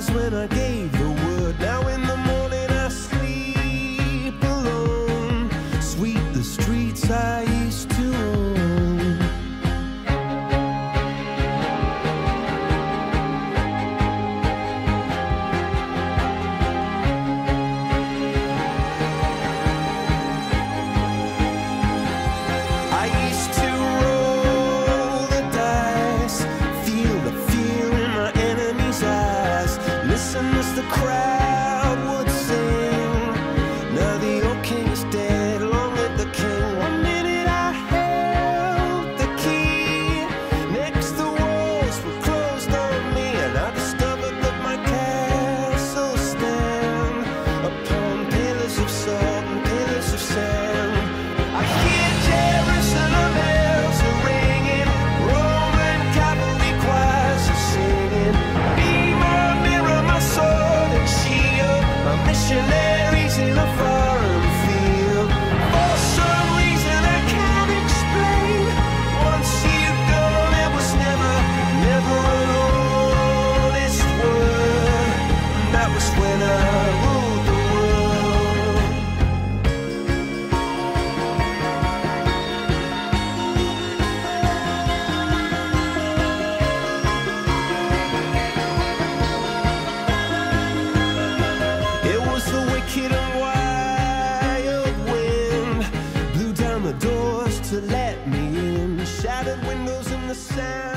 surprised when I gave the word. Now in the the crowd. where is he armor doors to let me in, shattered windows in the sand.